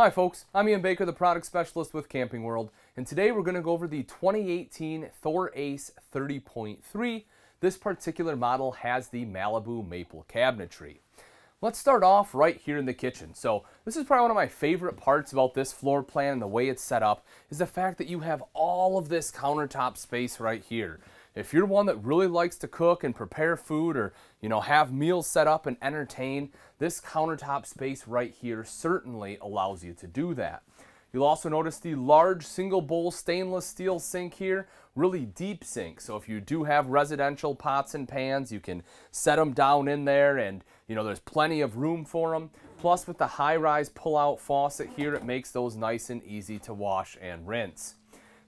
Hi folks, I'm Ian Baker, the product specialist with Camping World, and today we're going to go over the 2018 Thor Ace 30.3. This particular model has the Malibu maple cabinetry. Let's start off right here in the kitchen. So this is probably one of my favorite parts about this floor plan and the way it's set up is the fact that you have all of this countertop space right here. If you're one that really likes to cook and prepare food or, you know, have meals set up and entertain, this countertop space right here certainly allows you to do that. You'll also notice the large single bowl stainless steel sink here, really deep sink. So if you do have residential pots and pans, you can set them down in there and you know there's plenty of room for them. Plus with the high-rise pull-out faucet here, it makes those nice and easy to wash and rinse.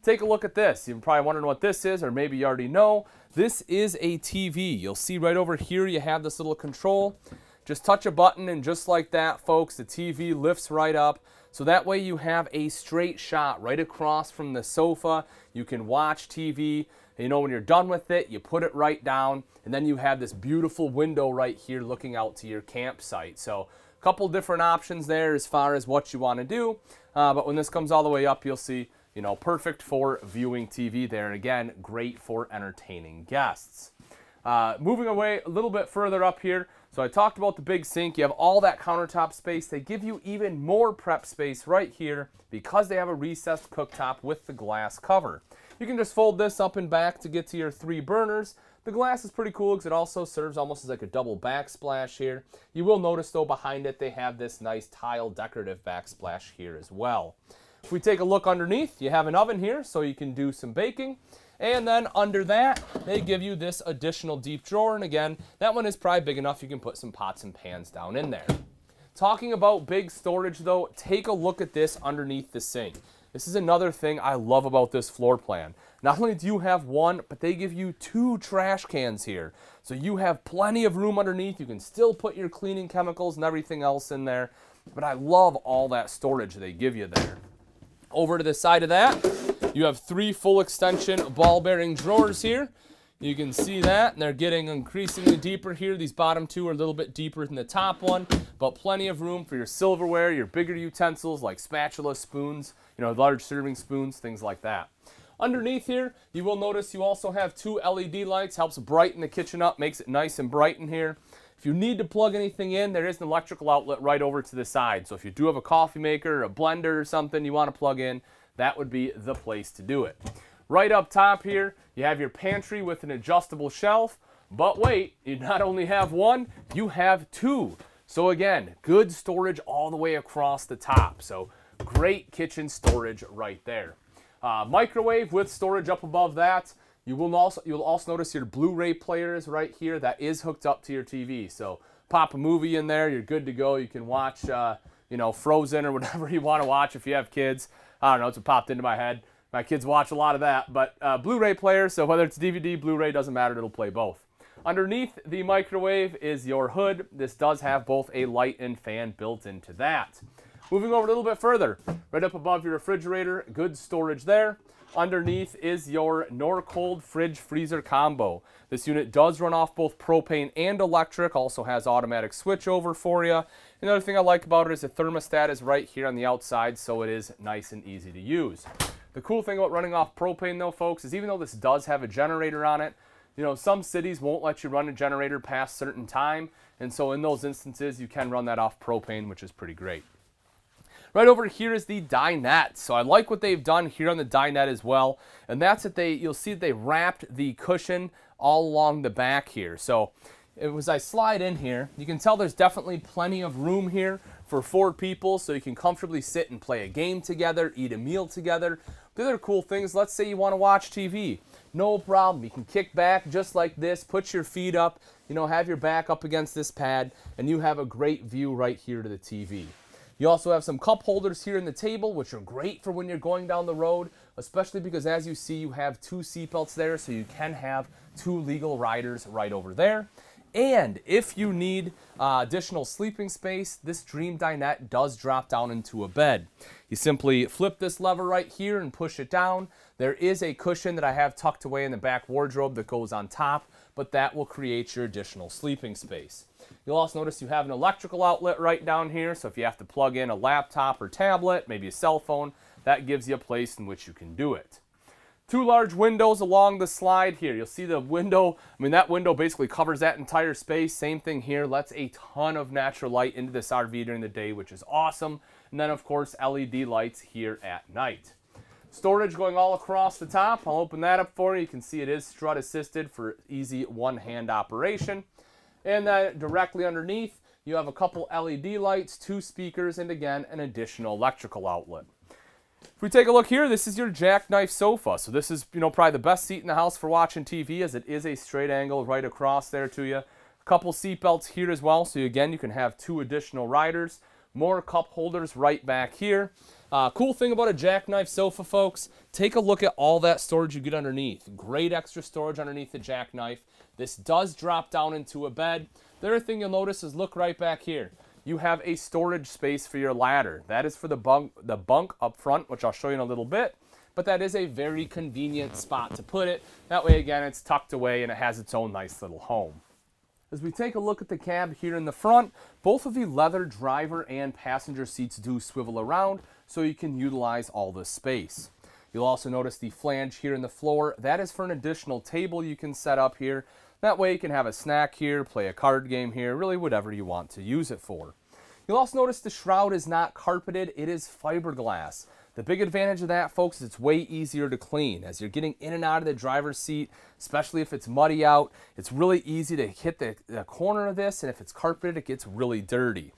Take a look at this. You're probably wondering what this is, or maybe you already know. This is a TV. You'll see right over here you have this little control. Just touch a button and just like that, folks, the TV lifts right up. So that way you have a straight shot right across from the sofa. You can watch TV. You know, when you're done with it, you put it right down, and then you have this beautiful window right here looking out to your campsite. So a couple different options there as far as what you want to do. Uh, but when this comes all the way up, you'll see, you know, perfect for viewing TV there. And again, great for entertaining guests. Uh, moving away a little bit further up here, so I talked about the big sink. You have all that countertop space. They give you even more prep space right here because they have a recessed cooktop with the glass cover. You can just fold this up and back to get to your three burners. The glass is pretty cool because it also serves almost as like a double backsplash here. You will notice though behind it they have this nice tile decorative backsplash here as well. If we take a look underneath, you have an oven here so you can do some baking. And then under that, they give you this additional deep drawer. And again, that one is probably big enough you can put some pots and pans down in there. Talking about big storage though, take a look at this underneath the sink. This is another thing I love about this floor plan. Not only do you have one, but they give you two trash cans here. So you have plenty of room underneath. You can still put your cleaning chemicals and everything else in there. But I love all that storage they give you there. Over to the side of that, you have three full extension ball bearing drawers here. You can see that, and they're getting increasingly deeper here. These bottom two are a little bit deeper than the top one, but plenty of room for your silverware, your bigger utensils like spatula, spoons, you know, large serving spoons, things like that. Underneath here, you will notice you also have two LED lights, helps brighten the kitchen up, makes it nice and bright in here. If you need to plug anything in, there is an electrical outlet right over to the side. So if you do have a coffee maker, a blender or something you want to plug in, that would be the place to do it. Right up top here, you have your pantry with an adjustable shelf. But wait, you not only have one, you have two. So again, good storage all the way across the top. So great kitchen storage right there. Uh, microwave with storage up above that. You will also you'll also notice your Blu-ray players right here that is hooked up to your TV. So pop a movie in there, you're good to go. You can watch uh, you know Frozen or whatever you want to watch if you have kids. I don't know, it's what popped into my head. My kids watch a lot of that, but uh, Blu-ray player, so whether it's DVD, Blu-ray, doesn't matter, it'll play both. Underneath the microwave is your hood. This does have both a light and fan built into that. Moving over a little bit further, right up above your refrigerator, good storage there. Underneath is your Norcold fridge freezer combo. This unit does run off both propane and electric, also has automatic switchover for you. Another thing I like about it is the thermostat is right here on the outside, so it is nice and easy to use. The cool thing about running off propane though, folks, is even though this does have a generator on it, you know, some cities won't let you run a generator past certain time, and so in those instances, you can run that off propane, which is pretty great. Right over here is the dinette. So I like what they've done here on the dinette as well. And that's that they, you'll see that they wrapped the cushion all along the back here. So as I slide in here, you can tell there's definitely plenty of room here for four people so you can comfortably sit and play a game together, eat a meal together. The other cool things, let's say you want to watch TV. No problem. You can kick back just like this, put your feet up, you know, have your back up against this pad, and you have a great view right here to the TV. You also have some cup holders here in the table, which are great for when you're going down the road, especially because as you see, you have two seatbelts there, so you can have two legal riders right over there. And if you need uh, additional sleeping space, this Dream Dinette does drop down into a bed. You simply flip this lever right here and push it down. There is a cushion that I have tucked away in the back wardrobe that goes on top but that will create your additional sleeping space. You'll also notice you have an electrical outlet right down here, so if you have to plug in a laptop or tablet, maybe a cell phone, that gives you a place in which you can do it. Two large windows along the slide here. You'll see the window, I mean that window basically covers that entire space. Same thing here, lets a ton of natural light into this RV during the day, which is awesome. And then of course LED lights here at night. Storage going all across the top. I'll open that up for you. You can see it is strut assisted for easy one-hand operation. And then directly underneath, you have a couple LED lights, two speakers, and again, an additional electrical outlet. If we take a look here, this is your jackknife sofa. So this is, you know, probably the best seat in the house for watching TV as it is a straight angle right across there to you. A couple seat belts here as well. So again, you can have two additional riders. More cup holders right back here. Uh, cool thing about a jackknife sofa, folks, take a look at all that storage you get underneath. Great extra storage underneath the jackknife. This does drop down into a bed. The other thing you'll notice is look right back here you have a storage space for your ladder. That is for the bunk, the bunk up front, which I'll show you in a little bit. But that is a very convenient spot to put it. That way, again, it's tucked away and it has its own nice little home. As we take a look at the cab here in the front, both of the leather driver and passenger seats do swivel around, so you can utilize all the space. You'll also notice the flange here in the floor. That is for an additional table you can set up here. That way you can have a snack here, play a card game here, really whatever you want to use it for. You'll also notice the shroud is not carpeted, it is fiberglass. The big advantage of that, folks, is it's way easier to clean. As you're getting in and out of the driver's seat, especially if it's muddy out, it's really easy to hit the, the corner of this, and if it's carpeted, it gets really dirty.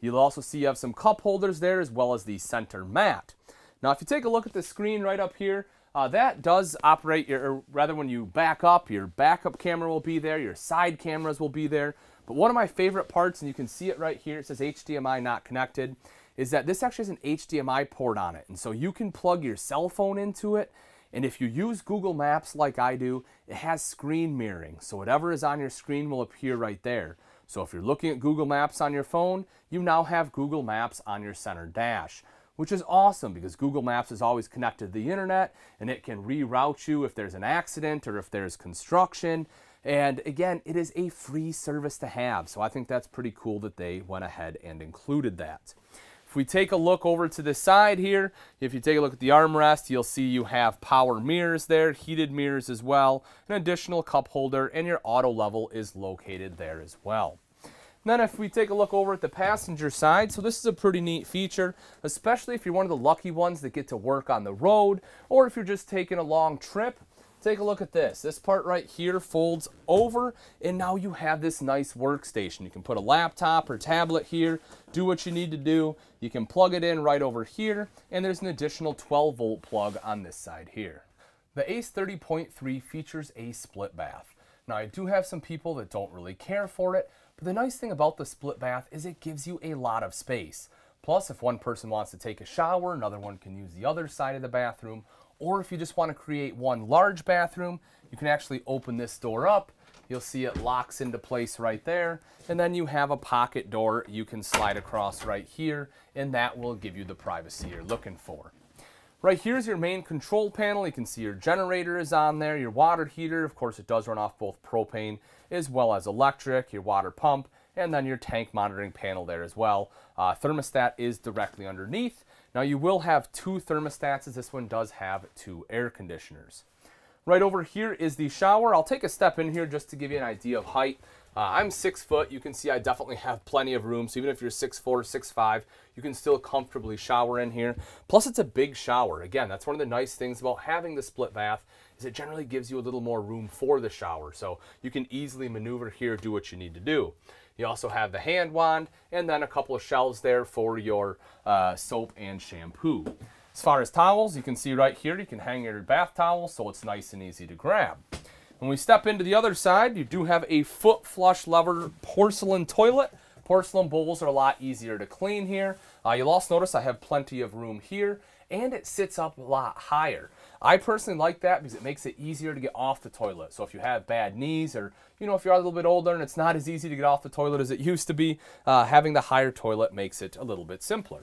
You'll also see you have some cup holders there, as well as the center mat. Now, if you take a look at the screen right up here, uh, that does operate, your, or rather when you back up, your backup camera will be there, your side cameras will be there. But one of my favorite parts, and you can see it right here, it says HDMI not connected, is that this actually has an HDMI port on it. And so you can plug your cell phone into it, and if you use Google Maps like I do, it has screen mirroring. So whatever is on your screen will appear right there. So if you're looking at Google Maps on your phone, you now have Google Maps on your center dash which is awesome because Google Maps is always connected to the internet and it can reroute you if there's an accident or if there's construction. And again, it is a free service to have. So I think that's pretty cool that they went ahead and included that. If we take a look over to the side here, if you take a look at the armrest, you'll see you have power mirrors there, heated mirrors as well, an additional cup holder, and your auto level is located there as well. Then if we take a look over at the passenger side, so this is a pretty neat feature, especially if you're one of the lucky ones that get to work on the road, or if you're just taking a long trip, take a look at this. This part right here folds over, and now you have this nice workstation. You can put a laptop or tablet here, do what you need to do. You can plug it in right over here, and there's an additional 12 volt plug on this side here. The Ace 30.3 features a split bath. Now I do have some people that don't really care for it, but the nice thing about the split bath is it gives you a lot of space. Plus, if one person wants to take a shower, another one can use the other side of the bathroom. Or if you just want to create one large bathroom, you can actually open this door up. You'll see it locks into place right there. And then you have a pocket door you can slide across right here, and that will give you the privacy you're looking for. Right here's your main control panel. You can see your generator is on there, your water heater. Of course, it does run off both propane as well as electric, your water pump, and then your tank monitoring panel there as well. Uh, thermostat is directly underneath. Now you will have two thermostats as this one does have two air conditioners. Right over here is the shower. I'll take a step in here just to give you an idea of height. Uh, I'm six foot. You can see I definitely have plenty of room. So even if you're six four, six five, you can still comfortably shower in here. Plus, it's a big shower. Again, that's one of the nice things about having the split bath is it generally gives you a little more room for the shower. So you can easily maneuver here, do what you need to do. You also have the hand wand and then a couple of shelves there for your uh, soap and shampoo. As far as towels, you can see right here, you can hang your bath towel so it's nice and easy to grab. When we step into the other side, you do have a foot flush lever porcelain toilet. Porcelain bowls are a lot easier to clean here. Uh, you'll also notice I have plenty of room here and it sits up a lot higher. I personally like that because it makes it easier to get off the toilet. So if you have bad knees or, you know, if you're a little bit older and it's not as easy to get off the toilet as it used to be, uh, having the higher toilet makes it a little bit simpler.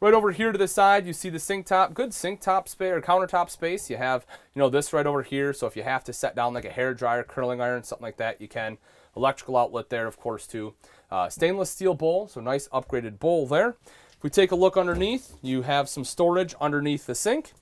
Right over here to the side, you see the sink top, good sink top space or countertop space. You have, you know, this right over here. So if you have to set down like a hair dryer, curling iron, something like that, you can. Electrical outlet there, of course, too. Uh, stainless steel bowl, so nice upgraded bowl there. If we take a look underneath, you have some storage underneath the sink.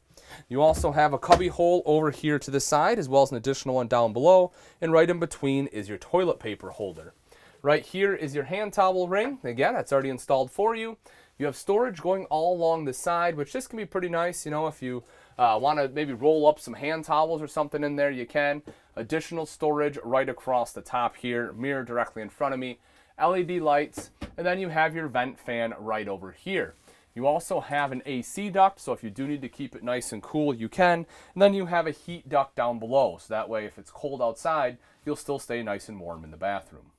You also have a cubby hole over here to the side, as well as an additional one down below. And right in between is your toilet paper holder. Right here is your hand towel ring. Again, that's already installed for you. You have storage going all along the side, which this can be pretty nice. You know, if you uh, want to maybe roll up some hand towels or something in there, you can. Additional storage right across the top here, mirror directly in front of me, LED lights, and then you have your vent fan right over here. You also have an AC duct, so if you do need to keep it nice and cool, you can. And then you have a heat duct down below, so that way if it's cold outside, you'll still stay nice and warm in the bathroom.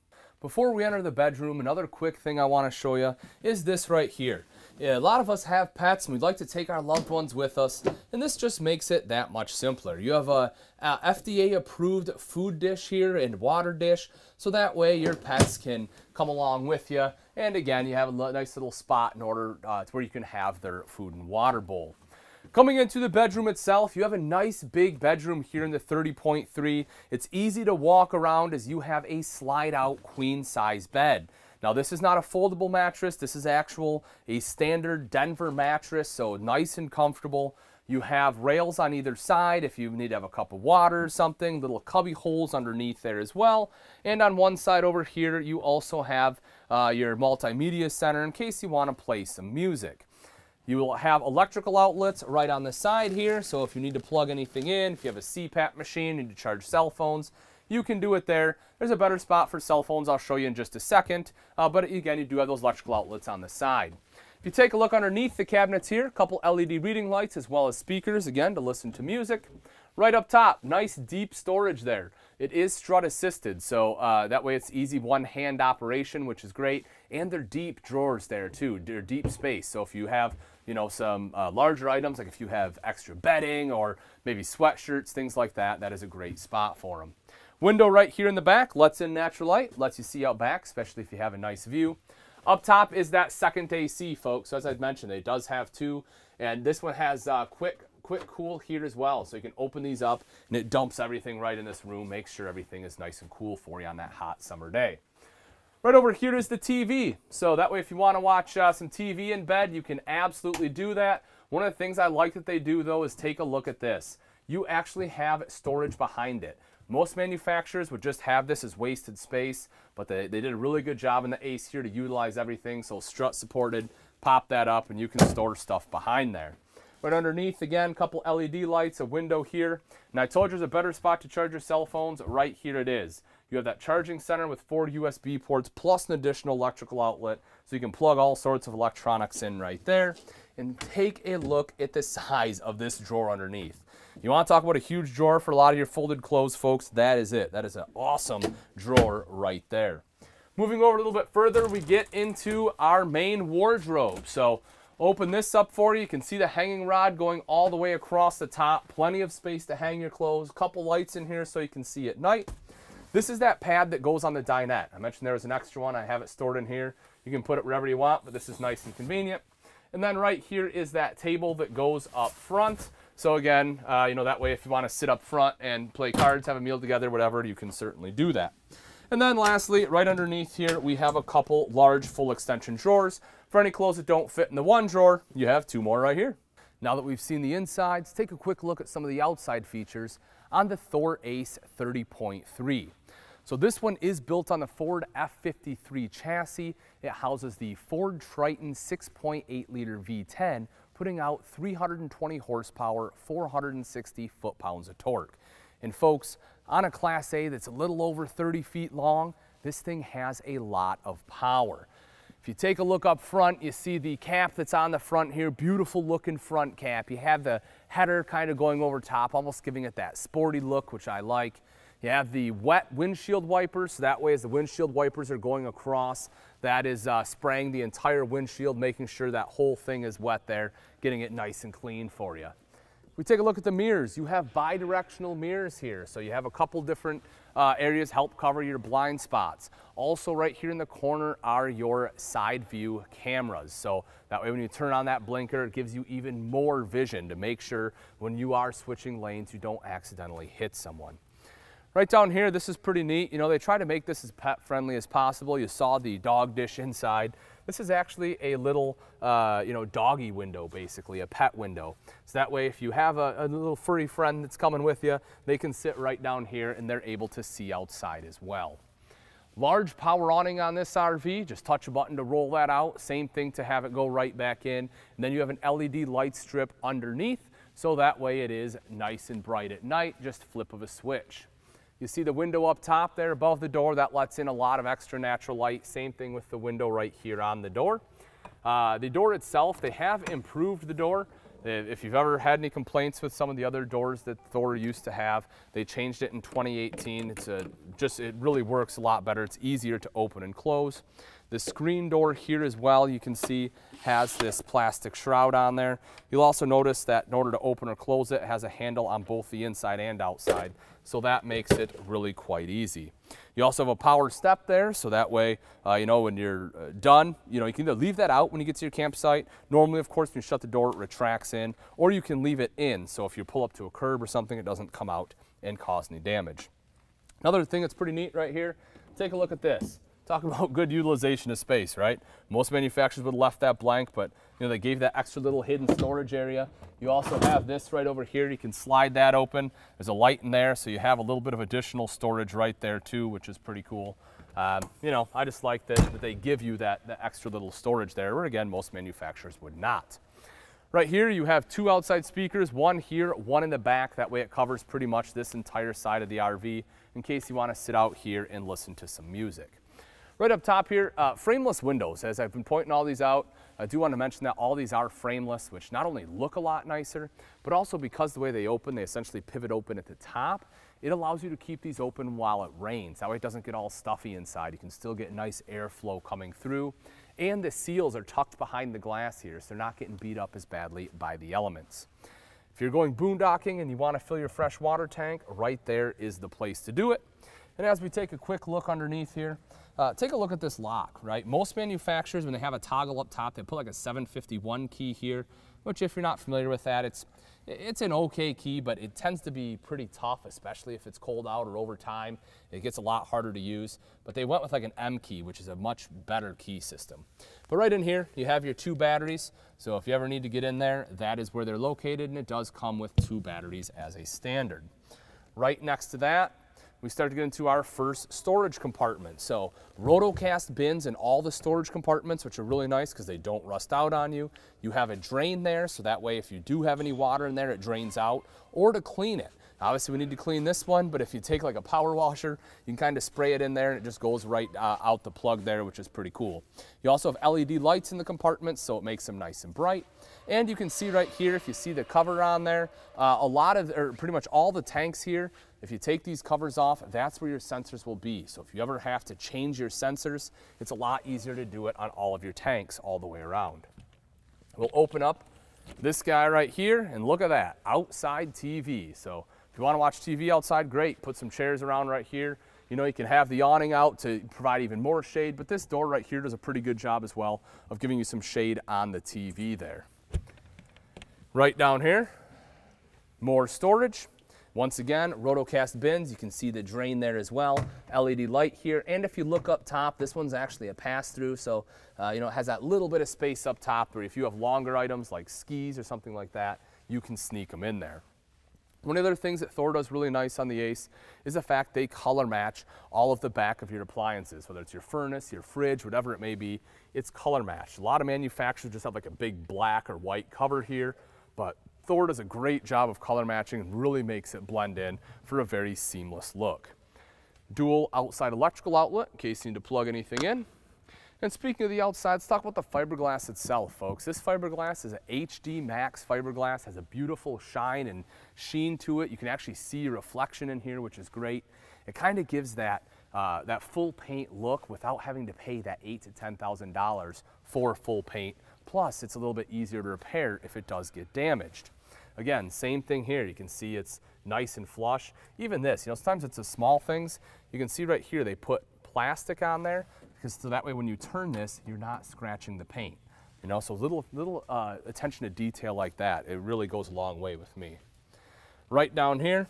Before we enter the bedroom, another quick thing I want to show you is this right here. Yeah, a lot of us have pets and we'd like to take our loved ones with us, and this just makes it that much simpler. You have a, a FDA approved food dish here and water dish, so that way your pets can come along with you. And again, you have a nice little spot in order uh, to where you can have their food and water bowl. Coming into the bedroom itself, you have a nice big bedroom here in the 30.3. It's easy to walk around as you have a slide out queen size bed. Now this is not a foldable mattress, this is actual a standard Denver mattress, so nice and comfortable. You have rails on either side if you need to have a cup of water or something, little cubby holes underneath there as well. And on one side over here, you also have uh, your multimedia center in case you want to play some music. You will have electrical outlets right on the side here, so if you need to plug anything in, if you have a CPAP machine, need to charge cell phones, you can do it there. There's a better spot for cell phones I'll show you in just a second, uh, but again, you do have those electrical outlets on the side. If you take a look underneath the cabinets here, a couple LED reading lights as well as speakers, again, to listen to music. Right up top, nice deep storage there. It is strut assisted, so uh, that way it's easy one-hand operation, which is great. And they're deep drawers there too, they're deep space. So if you have you know, some uh, larger items, like if you have extra bedding or maybe sweatshirts, things like that, that is a great spot for them. Window right here in the back lets in natural light, lets you see out back, especially if you have a nice view. Up top is that second AC, folks. So as I mentioned, it does have two, and this one has uh, quick quick cool here as well. So you can open these up, and it dumps everything right in this room, makes sure everything is nice and cool for you on that hot summer day. Right over here is the TV. So that way if you want to watch uh, some TV in bed, you can absolutely do that. One of the things I like that they do though is take a look at this. You actually have storage behind it. Most manufacturers would just have this as wasted space, but they, they did a really good job in the Ace here to utilize everything. So strut supported, pop that up and you can store stuff behind there. Right underneath, again, a couple LED lights, a window here. And I told you there's a better spot to charge your cell phones. Right here it is. You have that charging center with four USB ports plus an additional electrical outlet. So you can plug all sorts of electronics in right there. And take a look at the size of this drawer underneath. You want to talk about a huge drawer for a lot of your folded clothes, folks? That is it. That is an awesome drawer right there. Moving over a little bit further, we get into our main wardrobe. So open this up for you. You can see the hanging rod going all the way across the top. Plenty of space to hang your clothes. Couple lights in here so you can see at night. This is that pad that goes on the dinette. I mentioned there was an extra one. I have it stored in here. You can put it wherever you want, but this is nice and convenient. And then right here is that table that goes up front. So again, uh, you know, that way if you want to sit up front and play cards, have a meal together, whatever, you can certainly do that. And then lastly, right underneath here, we have a couple large full extension drawers. For any clothes that don't fit in the one drawer, you have two more right here. Now that we've seen the insides, take a quick look at some of the outside features on the Thor Ace 30.3. So this one is built on the Ford F53 chassis. It houses the Ford Triton 6.8 liter V10, putting out 320 horsepower, 460 foot-pounds of torque. And folks, on a Class A that's a little over 30 feet long, this thing has a lot of power. If you take a look up front, you see the cap that's on the front here, beautiful looking front cap. You have the header kind of going over top, almost giving it that sporty look, which I like. You have the wet windshield wipers, so that way as the windshield wipers are going across, that is uh, spraying the entire windshield, making sure that whole thing is wet there, getting it nice and clean for you. We take a look at the mirrors. You have bi-directional mirrors here, so you have a couple different uh, areas help cover your blind spots. Also right here in the corner are your side view cameras. So that way when you turn on that blinker, it gives you even more vision to make sure when you are switching lanes, you don't accidentally hit someone. Right down here, this is pretty neat. You know, they try to make this as pet friendly as possible. You saw the dog dish inside. This is actually a little, uh, you know, doggy window, basically, a pet window. So that way, if you have a, a little furry friend that's coming with you, they can sit right down here and they're able to see outside as well. Large power awning on this RV, just touch a button to roll that out. Same thing to have it go right back in. And then you have an LED light strip underneath, so that way it is nice and bright at night, just flip of a switch. You see the window up top there above the door, that lets in a lot of extra natural light. Same thing with the window right here on the door. Uh, the door itself, they have improved the door. If you've ever had any complaints with some of the other doors that Thor used to have, they changed it in 2018. It's a, just, it really works a lot better. It's easier to open and close. The screen door here as well, you can see, has this plastic shroud on there. You'll also notice that in order to open or close it, it has a handle on both the inside and outside. So that makes it really quite easy. You also have a power step there, so that way, uh, you know, when you're uh, done, you know, you can either leave that out when you get to your campsite. Normally, of course, when you shut the door, it retracts in, or you can leave it in. So if you pull up to a curb or something, it doesn't come out and cause any damage. Another thing that's pretty neat right here, take a look at this. Talk about good utilization of space, right? Most manufacturers would have left that blank, but you know they gave that extra little hidden storage area. You also have this right over here. You can slide that open. There's a light in there, so you have a little bit of additional storage right there too, which is pretty cool. Um, you know, I just like that, that they give you that, that extra little storage there, where again, most manufacturers would not. Right here, you have two outside speakers, one here, one in the back. That way it covers pretty much this entire side of the RV in case you want to sit out here and listen to some music. Right up top here, uh, frameless windows. As I've been pointing all these out, I do want to mention that all these are frameless, which not only look a lot nicer, but also because the way they open, they essentially pivot open at the top, it allows you to keep these open while it rains. That way it doesn't get all stuffy inside. You can still get nice airflow coming through. And the seals are tucked behind the glass here, so they're not getting beat up as badly by the elements. If you're going boondocking and you want to fill your fresh water tank, right there is the place to do it. And as we take a quick look underneath here, uh, take a look at this lock, right? Most manufacturers, when they have a toggle up top, they put like a 751 key here, which if you're not familiar with that, it's it's an okay key, but it tends to be pretty tough, especially if it's cold out or over time. It gets a lot harder to use. But they went with like an M key, which is a much better key system. But right in here, you have your two batteries. So if you ever need to get in there, that is where they're located, and it does come with two batteries as a standard. Right next to that, we start to get into our first storage compartment. So rotocast bins in all the storage compartments, which are really nice because they don't rust out on you. You have a drain there, so that way if you do have any water in there, it drains out, or to clean it. Obviously we need to clean this one, but if you take like a power washer, you can kind of spray it in there and it just goes right uh, out the plug there, which is pretty cool. You also have LED lights in the compartments, so it makes them nice and bright. And you can see right here, if you see the cover on there, uh, a lot of, or pretty much all the tanks here, if you take these covers off, that's where your sensors will be. So if you ever have to change your sensors, it's a lot easier to do it on all of your tanks all the way around. We'll open up this guy right here and look at that, outside TV. So if you want to watch TV outside, great. Put some chairs around right here. You know, you can have the awning out to provide even more shade, but this door right here does a pretty good job as well of giving you some shade on the TV there. Right down here, more storage. Once again, rotocast bins, you can see the drain there as well. LED light here, and if you look up top, this one's actually a pass-through, so uh, you know, it has that little bit of space up top where if you have longer items like skis or something like that, you can sneak them in there. One of the other things that Thor does really nice on the Ace is the fact they color match all of the back of your appliances, whether it's your furnace, your fridge, whatever it may be, it's color matched. A lot of manufacturers just have like a big black or white cover here, but Thor does a great job of color matching and really makes it blend in for a very seamless look. Dual outside electrical outlet in case you need to plug anything in. And speaking of the outside, let's talk about the fiberglass itself, folks. This fiberglass is an HD Max fiberglass, has a beautiful shine and sheen to it. You can actually see your reflection in here, which is great. It kind of gives that, uh, that full paint look without having to pay that eight to $10,000 for full paint. Plus, it's a little bit easier to repair if it does get damaged. again, same thing here. You can see it's nice and flush. Even this, you know, sometimes it's the small things. You can see right here they put plastic on there because so that way when you turn this, you're not scratching the paint. You know, so little little uh, attention to detail like that, it really goes a long way with me. Right down here,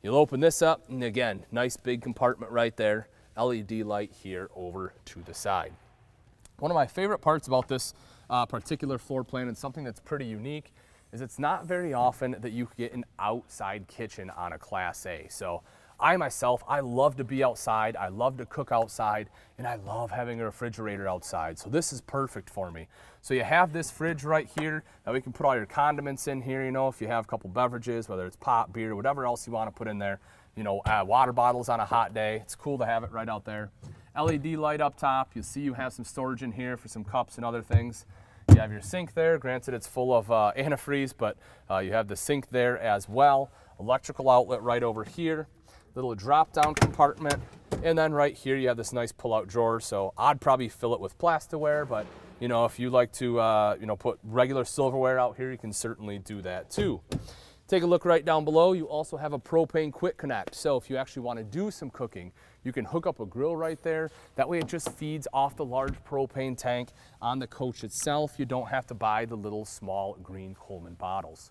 you'll open this up, and again, nice big compartment right there. LED light here over to the side. One of my favorite parts about this uh, particular floor plan and something that's pretty unique is it's not very often that you get an outside kitchen on a Class A. So I myself, I love to be outside, I love to cook outside, and I love having a refrigerator outside. So this is perfect for me. So you have this fridge right here that we can put all your condiments in here, you know, if you have a couple beverages, whether it's pop, beer, whatever else you want to put in there. You know, uh, water bottles on a hot day. It's cool to have it right out there. LED light up top. You'll see you have some storage in here for some cups and other things. You have your sink there. Granted, it's full of uh, antifreeze, but uh, you have the sink there as well. Electrical outlet right over here. Little drop-down compartment. And then right here, you have this nice pull-out drawer. So I'd probably fill it with plasticware, but you know, if you like to, uh, you know, put regular silverware out here, you can certainly do that too. Take a look right down below. You also have a propane quick connect. So if you actually want to do some cooking, you can hook up a grill right there. That way it just feeds off the large propane tank on the coach itself. You don't have to buy the little small green Coleman bottles.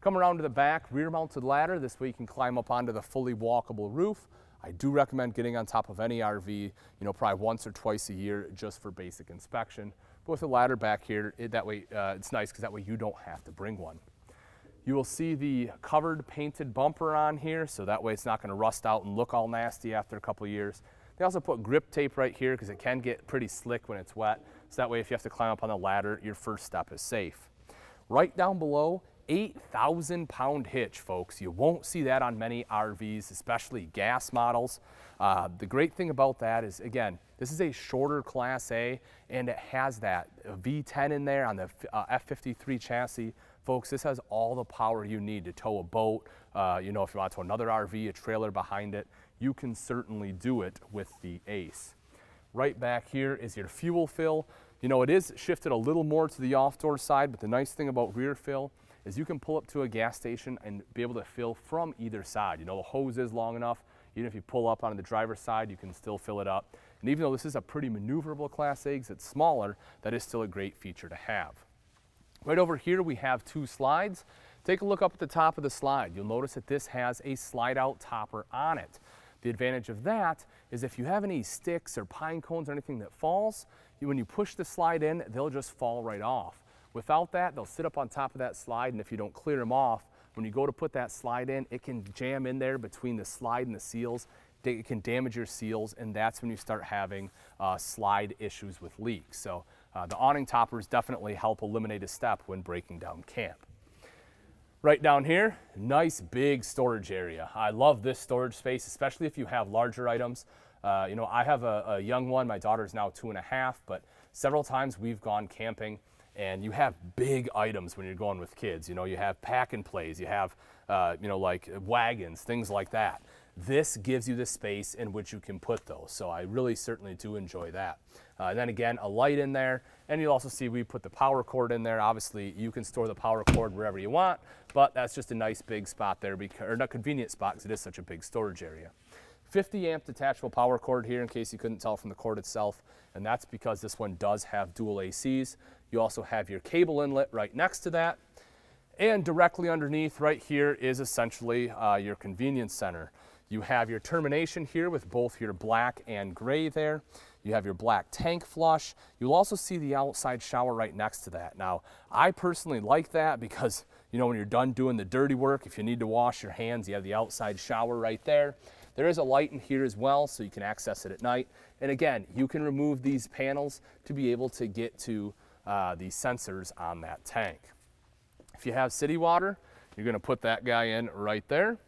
Come around to the back, rear mounted ladder. This way you can climb up onto the fully walkable roof. I do recommend getting on top of any RV, you know, probably once or twice a year just for basic inspection. But with a ladder back here, it, that way uh, it's nice because that way you don't have to bring one. You will see the covered painted bumper on here, so that way it's not gonna rust out and look all nasty after a couple years. They also put grip tape right here because it can get pretty slick when it's wet. So that way if you have to climb up on the ladder, your first step is safe. Right down below, 8,000 pound hitch, folks. You won't see that on many RVs, especially gas models. Uh, the great thing about that is, again, this is a shorter Class A, and it has that V10 in there on the uh, F53 chassis Folks, this has all the power you need to tow a boat. Uh, you know, if you want to tow another RV, a trailer behind it, you can certainly do it with the Ace. Right back here is your fuel fill. You know, it is shifted a little more to the off-door side, but the nice thing about rear fill is you can pull up to a gas station and be able to fill from either side. You know, the hose is long enough. Even if you pull up on the driver's side, you can still fill it up. And even though this is a pretty maneuverable Class A, it's smaller, that is still a great feature to have. Right over here we have two slides. Take a look up at the top of the slide. You'll notice that this has a slide out topper on it. The advantage of that is if you have any sticks or pine cones or anything that falls, when you push the slide in, they'll just fall right off. Without that, they'll sit up on top of that slide and if you don't clear them off, when you go to put that slide in, it can jam in there between the slide and the seals. It can damage your seals and that's when you start having uh, slide issues with leaks. So uh, the awning toppers definitely help eliminate a step when breaking down camp. Right down here, nice big storage area. I love this storage space, especially if you have larger items. Uh, you know, I have a, a young one, my daughter's now two and a half, but several times we've gone camping and you have big items when you're going with kids. You know, you have pack and plays, you have, uh, you know, like wagons, things like that. This gives you the space in which you can put those. So I really certainly do enjoy that. Uh, and then again, a light in there. And you'll also see we put the power cord in there. Obviously, you can store the power cord wherever you want, but that's just a nice big spot there, because, or not convenient spot because it is such a big storage area. 50 amp detachable power cord here in case you couldn't tell from the cord itself. And that's because this one does have dual ACs. You also have your cable inlet right next to that. And directly underneath right here is essentially uh, your convenience center. You have your termination here with both your black and gray there. You have your black tank flush. You'll also see the outside shower right next to that. Now, I personally like that because, you know, when you're done doing the dirty work, if you need to wash your hands, you have the outside shower right there. There is a light in here as well, so you can access it at night. And again, you can remove these panels to be able to get to uh, the sensors on that tank. If you have city water, you're gonna put that guy in right there.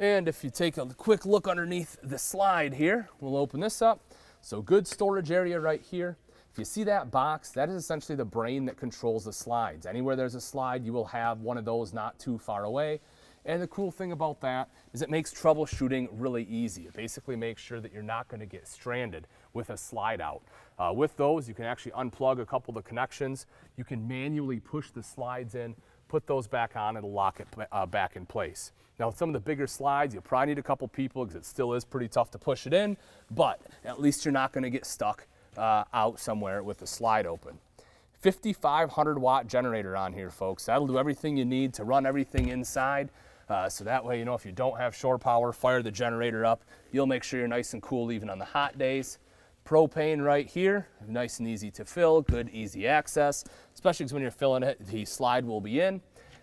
And if you take a quick look underneath the slide here, we'll open this up. So good storage area right here. If you see that box, that is essentially the brain that controls the slides. Anywhere there's a slide, you will have one of those not too far away. And the cool thing about that is it makes troubleshooting really easy. It basically makes sure that you're not going to get stranded with a slide out. Uh, with those, you can actually unplug a couple of the connections. You can manually push the slides in put those back on, it'll lock it uh, back in place. Now, with some of the bigger slides, you'll probably need a couple people because it still is pretty tough to push it in, but at least you're not going to get stuck uh, out somewhere with the slide open. 5500 watt generator on here, folks. That'll do everything you need to run everything inside. Uh, so that way, you know, if you don't have shore power, fire the generator up. You'll make sure you're nice and cool even on the hot days. Propane right here, nice and easy to fill, good easy access, especially because when you're filling it, the slide will be in.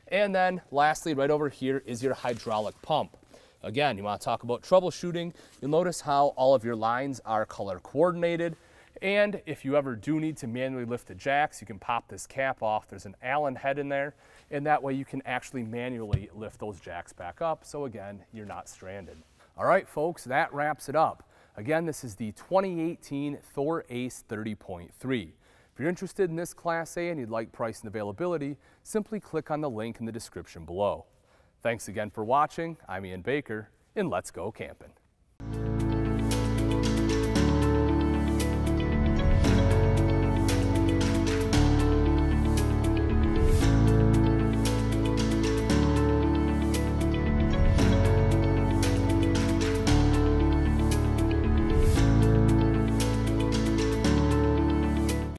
And then lastly, right over here is your hydraulic pump. Again, you want to talk about troubleshooting. You'll notice how all of your lines are color coordinated. And if you ever do need to manually lift the jacks, you can pop this cap off. There's an Allen head in there, and that way you can actually manually lift those jacks back up. So again, you're not stranded. All right, folks, that wraps it up. Again, this is the 2018 Thor Ace 30.3. If you're interested in this Class A and you'd like price and availability, simply click on the link in the description below. Thanks again for watching. I'm Ian Baker, and let's go camping.